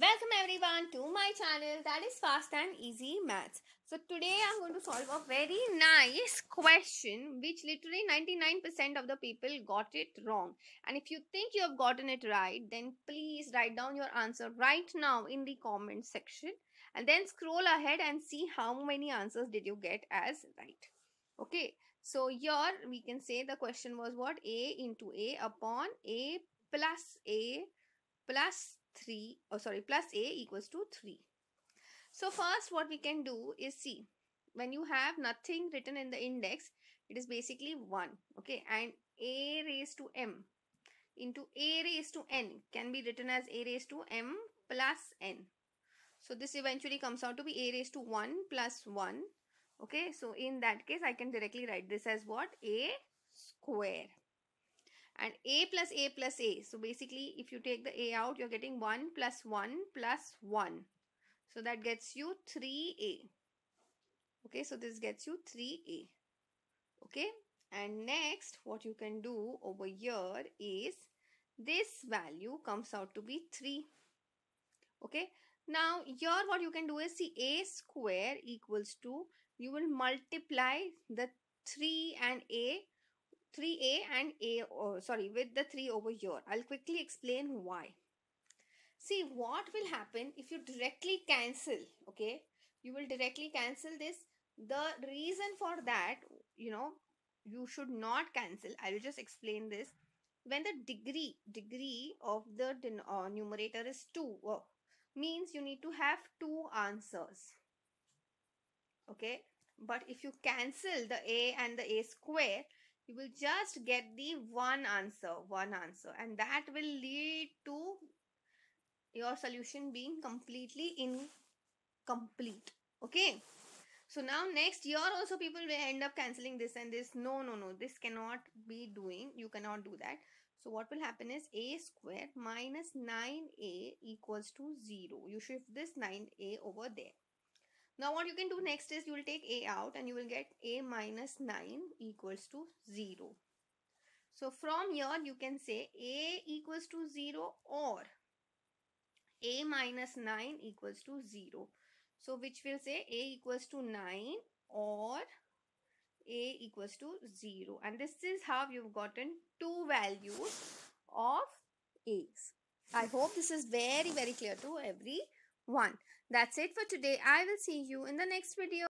Welcome everyone to my channel that is fast and easy maths. So today I'm going to solve a very nice question which literally 99% of the people got it wrong. And if you think you have gotten it right then please write down your answer right now in the comment section and then scroll ahead and see how many answers did you get as right. Okay. So here we can say the question was what a into a upon a plus a plus 3 oh sorry plus a equals to 3 so first what we can do is see when you have nothing written in the index it is basically 1 okay? And a raised to m into a raised to n can be written as a raised to m plus n. So this eventually comes out to be a raised to 1 plus 1 okay? So in that case i can directly write this as what? A square and a plus a plus a. So basically if you take the a out you're getting 1 plus 1 plus 1. So that gets you 3a. Okay, so this gets you 3a. Okay, and next what you can do over here is this value comes out to be 3. Okay, now here what you can do is see a square equals to you will multiply the 3 and a 3a and a oh, sorry with the 3 over here. I'll quickly explain why. See what will happen if you directly cancel okay? You will directly cancel this. The reason for that you know you should not cancel. I will just explain this. When the degree degree of the uh, numerator is 2 uh, means you need to have two answers okay? But if you cancel the a and the a square you will just get the one answer one answer and that will lead to your solution being completely incomplete. Okay? So now next year also people will end up cancelling this and this. No no no. This cannot be doing. You cannot do that. So what will happen is a square minus 9a equals to 0 you shift this 9a over there now what you can do next is you will take a out and you will get a minus 9 equals to 0. So from here you can say a equals to 0 or a minus 9 equals to 0. So which will say a equals to 9 or a equals to 0 and this is how you've gotten two values of a's. I hope this is very very clear to every one. That's it for today. I will see you in the next video.